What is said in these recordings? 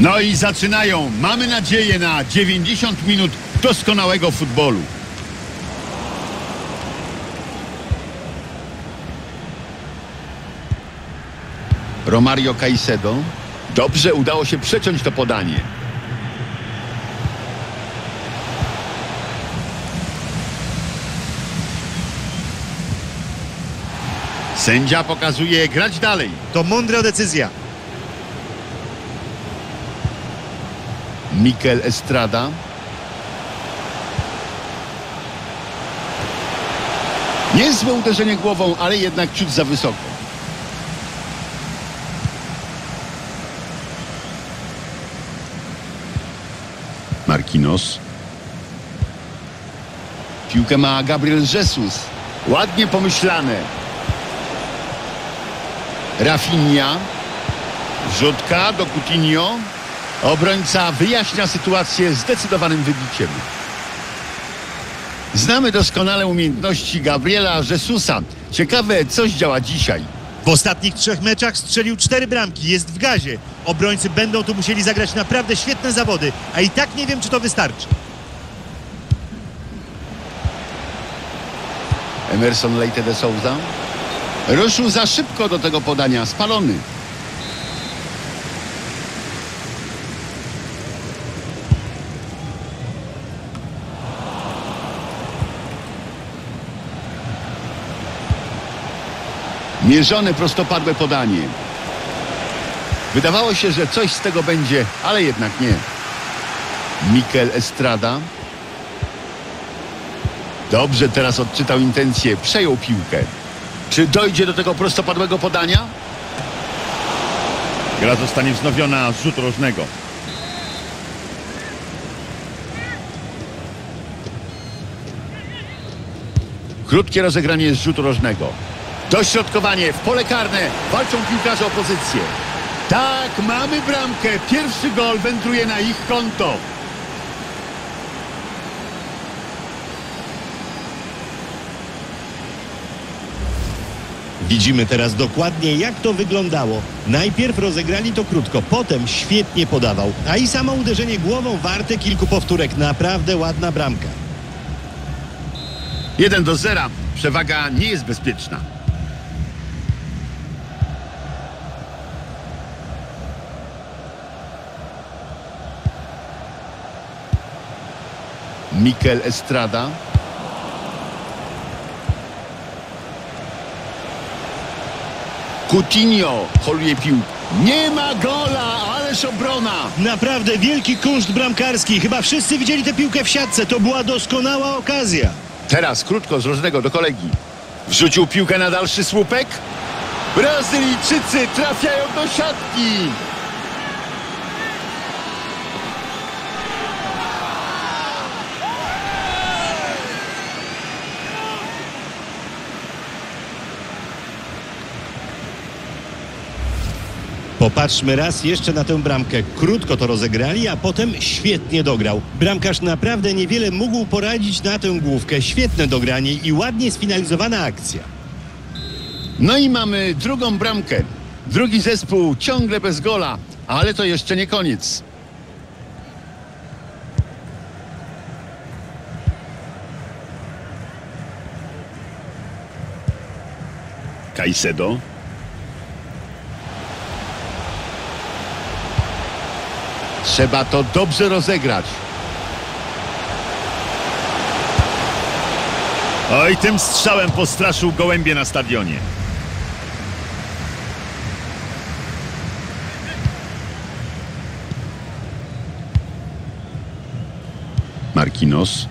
No i zaczynają. Mamy nadzieję na 90 minut doskonałego futbolu. Romario Caicedo. Dobrze udało się przeciąć to podanie. Sędzia pokazuje grać dalej. To mądra decyzja. Mikel Estrada. Niezłe uderzenie głową, ale jednak ciut za wysoko. Marquinos. Piłkę ma Gabriel Jesus. Ładnie pomyślane. Rafinha. Rzutka do Coutinho. Obrońca wyjaśnia sytuację zdecydowanym wybiciem. Znamy doskonale umiejętności Gabriela Jesusa. Ciekawe, coś działa dzisiaj. W ostatnich trzech meczach strzelił cztery bramki. Jest w gazie. Obrońcy będą tu musieli zagrać naprawdę świetne zawody, a i tak nie wiem, czy to wystarczy. Emerson Leite de Souza. Ruszył za szybko do tego podania. Spalony. Mierzone prostopadłe podanie. Wydawało się, że coś z tego będzie, ale jednak nie. Mikel Estrada. Dobrze teraz odczytał intencję, przejął piłkę. Czy dojdzie do tego prostopadłego podania? Gra zostanie wznowiona z rzutu rożnego. Krótkie rozegranie z rzutu rożnego. Dośrodkowanie w pole karne. Walczą piłkarze o pozycję. Tak, mamy bramkę. Pierwszy gol wędruje na ich konto. Widzimy teraz dokładnie, jak to wyglądało. Najpierw rozegrali to krótko, potem świetnie podawał. A i samo uderzenie głową warte kilku powtórek. Naprawdę ładna bramka. 1 do 0. Przewaga nie jest bezpieczna. Mikel Estrada. Coutinho holuje piłkę. Nie ma gola, ależ obrona. Naprawdę wielki kunszt bramkarski. Chyba wszyscy widzieli tę piłkę w siatce. To była doskonała okazja. Teraz krótko z różnego do kolegi. Wrzucił piłkę na dalszy słupek. Brazylijczycy trafiają do siatki. Popatrzmy raz jeszcze na tę bramkę. Krótko to rozegrali, a potem świetnie dograł. Bramkarz naprawdę niewiele mógł poradzić na tę główkę. Świetne dogranie i ładnie sfinalizowana akcja. No i mamy drugą bramkę. Drugi zespół ciągle bez gola, ale to jeszcze nie koniec. Caicedo. Trzeba to dobrze rozegrać. Oj, tym strzałem postraszył gołębie na stadionie. Marquinos.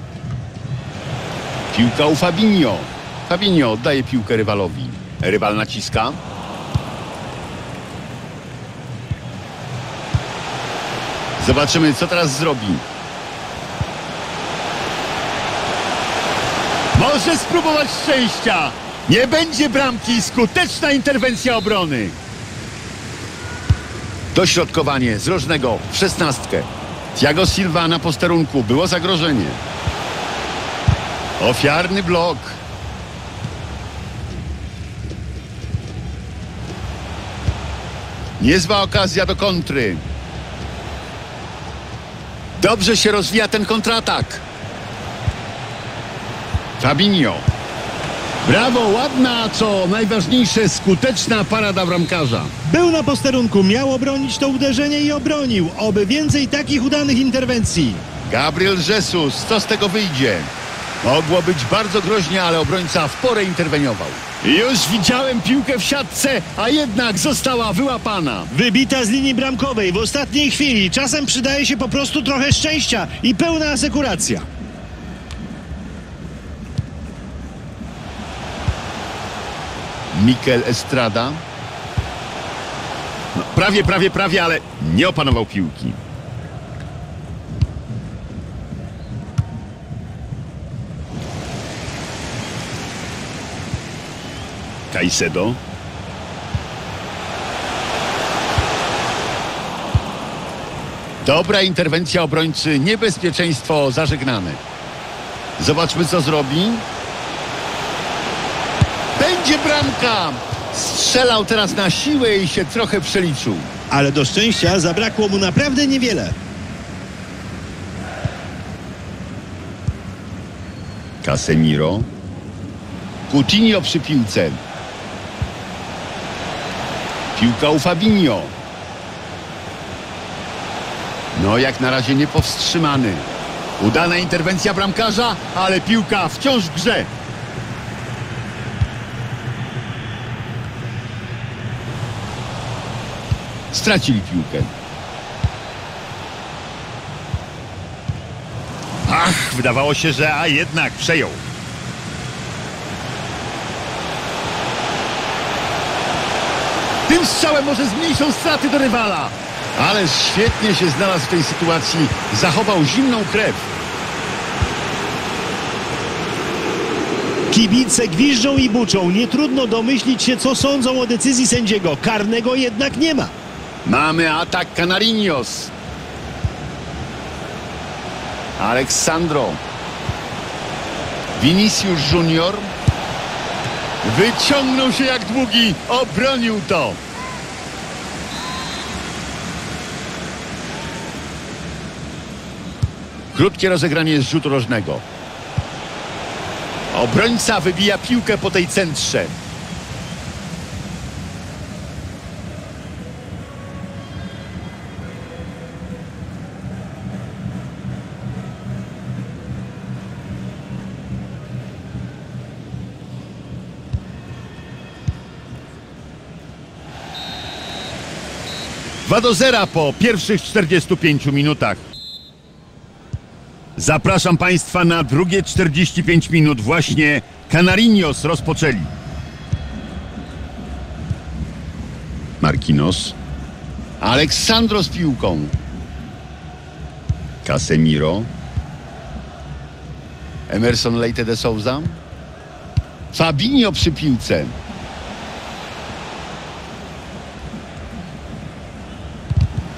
Piłka u Fabinho. Fabinho oddaje piłkę rywalowi. Rywal naciska. Zobaczymy, co teraz zrobi. Może spróbować szczęścia. Nie będzie bramki. Skuteczna interwencja obrony. Dośrodkowanie z rożnego w szesnastkę. Thiago Silva na posterunku. Było zagrożenie. Ofiarny blok. Niezła okazja do kontry. Dobrze się rozwija ten kontratak. Fabinho. Brawo, ładna, co najważniejsze, skuteczna parada bramkarza. Był na posterunku, miał obronić to uderzenie i obronił. Oby więcej takich udanych interwencji. Gabriel Jesus, co z tego wyjdzie? Mogło być bardzo groźnie, ale obrońca w porę interweniował. Już widziałem piłkę w siatce, a jednak została wyłapana. Wybita z linii bramkowej w ostatniej chwili. Czasem przydaje się po prostu trochę szczęścia i pełna asekuracja. Mikel Estrada. No, prawie, prawie, prawie, ale nie opanował piłki. Caicedo. Dobra interwencja obrońcy, niebezpieczeństwo zażegnane. Zobaczmy co zrobi. Będzie bramka! Strzelał teraz na siłę i się trochę przeliczył. Ale do szczęścia zabrakło mu naprawdę niewiele. Casemiro. Coutinho przy piłce. Piłka u Fabinho. No jak na razie niepowstrzymany. Udana interwencja bramkarza, ale piłka wciąż w grze. Stracili piłkę. Ach, wydawało się, że a jednak przejął. Tym strzałem może zmniejszą straty do rywala. Ale świetnie się znalazł w tej sytuacji. Zachował zimną krew. Kibice gwiżdżą i buczą. Nie trudno domyślić się, co sądzą o decyzji sędziego. Karnego jednak nie ma. Mamy atak Canarinos. Aleksandro. Vinicius Junior. Wyciągnął się jak długi. Obronił to. Krótkie rozegranie z rzutu rożnego. Obrońca wybija piłkę po tej centrze. Dwa do zera po pierwszych 45 minutach. Zapraszam Państwa na drugie 45 minut. Właśnie Canarinos rozpoczęli. Marquinos. Aleksandro z piłką. Casemiro. Emerson Leite de Souza. Fabinho przy piłce.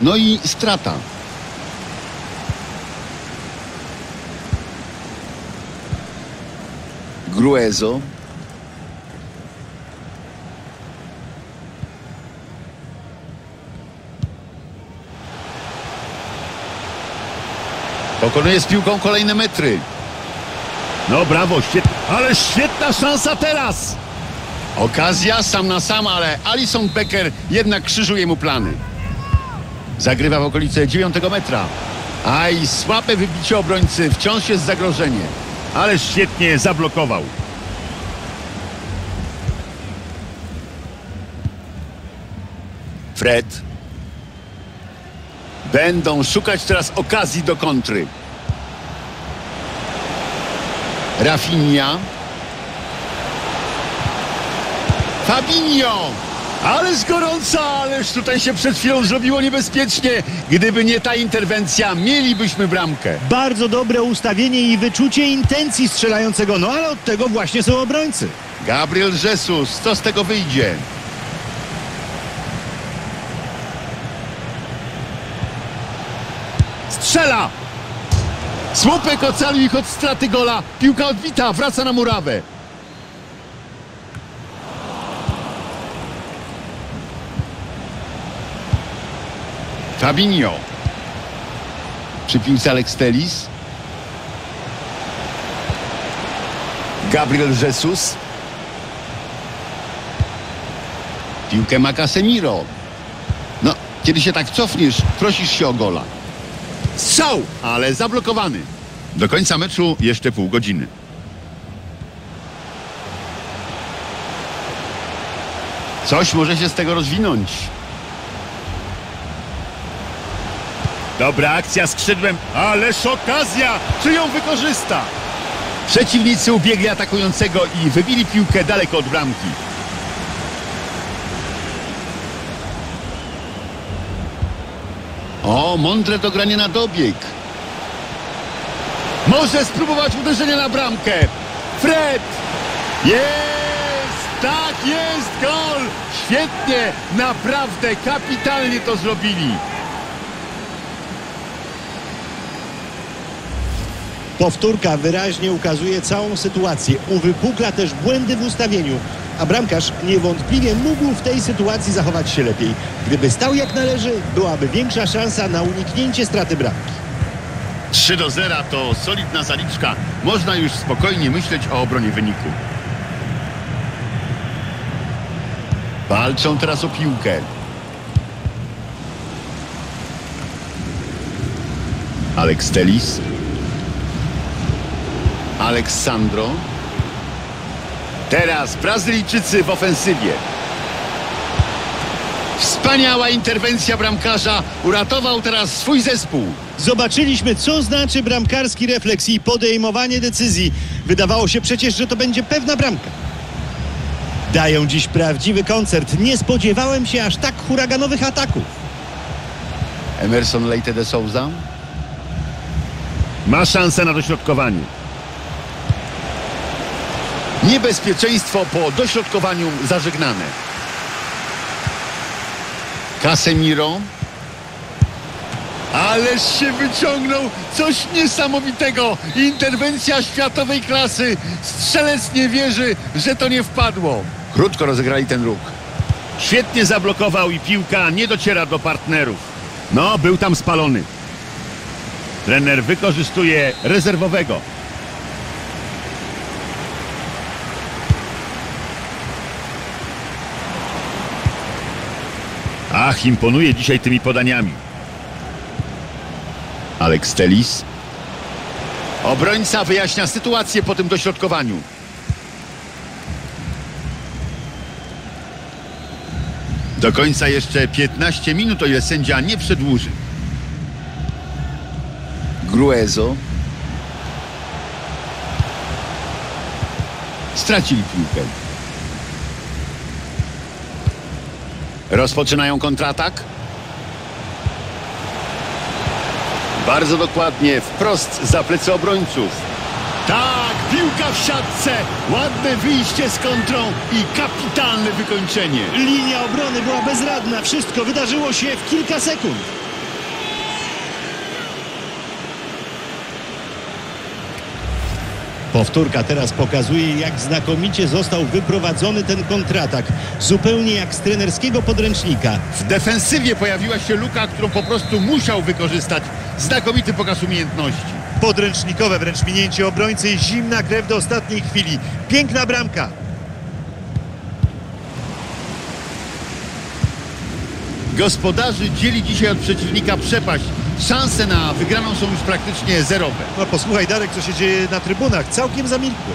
No i strata. Gruezo. Pokonuje z piłką kolejne metry. No brawo, świetnie. Ale świetna szansa teraz. Okazja sam na sam, ale Alison Becker jednak krzyżuje mu plany. Zagrywa w okolice 9 metra. Aj, słabe wybicie obrońcy, wciąż jest zagrożenie. Ale świetnie zablokował. Fred. Będą szukać teraz okazji do kontry. Rafinha. Fabinho. Ależ gorąca, ależ tutaj się przed chwilą zrobiło niebezpiecznie. Gdyby nie ta interwencja, mielibyśmy bramkę. Bardzo dobre ustawienie i wyczucie intencji strzelającego, no ale od tego właśnie są obrońcy. Gabriel Jesus, co z tego wyjdzie? Strzela! Słupek ocalił ich od straty gola. Piłka odbita, wraca na murawę. Fabinho. Przy piłce Alex Telis. Gabriel Jesus. Piłkę ma Casemiro. No, kiedy się tak cofniesz, prosisz się o gola. Strzał, ale zablokowany. Do końca meczu jeszcze pół godziny. Coś może się z tego rozwinąć. Dobra akcja skrzydłem, ależ okazja! Czy ją wykorzysta? Przeciwnicy ubiegli atakującego i wybili piłkę daleko od bramki. O, mądre dogranie na dobieg. Może spróbować uderzenia na bramkę. Fred! Jest! Tak jest! Gol! Świetnie! Naprawdę kapitalnie to zrobili. Powtórka wyraźnie ukazuje całą sytuację. Uwypukla też błędy w ustawieniu. A bramkarz niewątpliwie mógł w tej sytuacji zachować się lepiej. Gdyby stał jak należy, byłaby większa szansa na uniknięcie straty bramki. 3 do 0 to solidna zaliczka. Można już spokojnie myśleć o obronie wyniku. Walczą teraz o piłkę. Alex Telis. Aleksandro. Teraz Brazylijczycy w ofensywie. Wspaniała interwencja bramkarza. Uratował teraz swój zespół. Zobaczyliśmy, co znaczy bramkarski refleks i podejmowanie decyzji. Wydawało się przecież, że to będzie pewna bramka. Dają dziś prawdziwy koncert. Nie spodziewałem się aż tak huraganowych ataków. Emerson Leite de Souza. Ma szansę na dośrodkowanie. Niebezpieczeństwo po dośrodkowaniu zażegnane. Casemiro. Ależ się wyciągnął coś niesamowitego. Interwencja światowej klasy. Strzelec nie wierzy, że to nie wpadło. Krótko rozegrali ten ruch. Świetnie zablokował i piłka nie dociera do partnerów. No, był tam spalony. Trener wykorzystuje rezerwowego. Ach, imponuje dzisiaj tymi podaniami. Alex Telis. Obrońca wyjaśnia sytuację po tym dośrodkowaniu. Do końca jeszcze 15 minut, o ile sędzia nie przedłuży. Gruezo. Stracili piłkę. Rozpoczynają kontratak. Bardzo dokładnie, wprost za plecy obrońców. Tak, piłka w siatce, ładne wyjście z kontrą i kapitalne wykończenie. Linia obrony była bezradna. Wszystko wydarzyło się w kilka sekund. Powtórka teraz pokazuje, jak znakomicie został wyprowadzony ten kontratak. Zupełnie jak z trenerskiego podręcznika. W defensywie pojawiła się luka, którą po prostu musiał wykorzystać. Znakomity pokaz umiejętności. Podręcznikowe wręcz minięcie obrońcy i zimna krew do ostatniej chwili. Piękna bramka. Gospodarzy dzieli dzisiaj od przeciwnika przepaść. Szanse na wygraną są już praktycznie zerowe. No posłuchaj Darek, co się dzieje na trybunach. Całkiem zamilkło.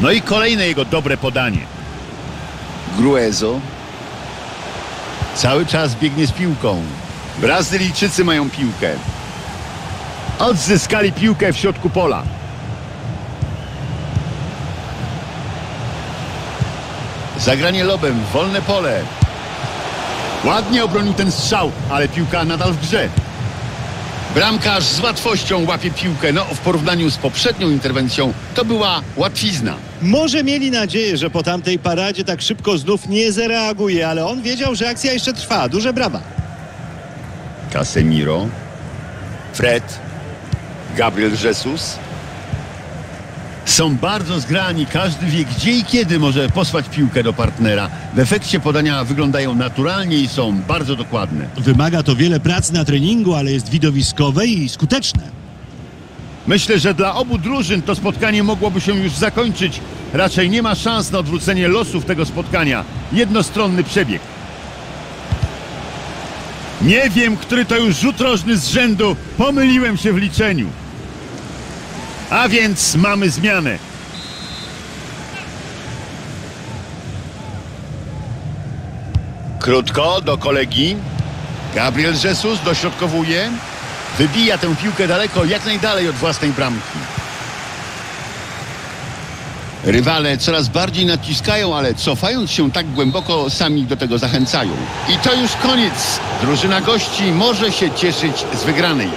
No i kolejne jego dobre podanie. Gruezo. Cały czas biegnie z piłką. Brazylijczycy mają piłkę. Odzyskali piłkę w środku pola. Zagranie lobem, wolne pole. Ładnie obronił ten strzał, ale piłka nadal w grze. Bramkarz z łatwością łapie piłkę. No, w porównaniu z poprzednią interwencją to była łatwizna. Może mieli nadzieję, że po tamtej paradzie tak szybko znów nie zareaguje, ale on wiedział, że akcja jeszcze trwa. Duże brawa. Casemiro, Fred, Gabriel Jesus. Są bardzo zgrani, każdy wie gdzie i kiedy może posłać piłkę do partnera. W efekcie podania wyglądają naturalnie i są bardzo dokładne. Wymaga to wiele pracy na treningu, ale jest widowiskowe i skuteczne. Myślę, że dla obu drużyn to spotkanie mogłoby się już zakończyć. Raczej nie ma szans na odwrócenie losów tego spotkania. Jednostronny przebieg. Nie wiem, który to już rzut rożny z rzędu. Pomyliłem się w liczeniu. A więc mamy zmianę. Krótko do kolegi. Gabriel Jesus dośrodkowuje. Wybija tę piłkę daleko, jak najdalej od własnej bramki. Rywale coraz bardziej naciskają, ale cofając się tak głęboko, sami do tego zachęcają. I to już koniec. Drużyna gości może się cieszyć z wygranej.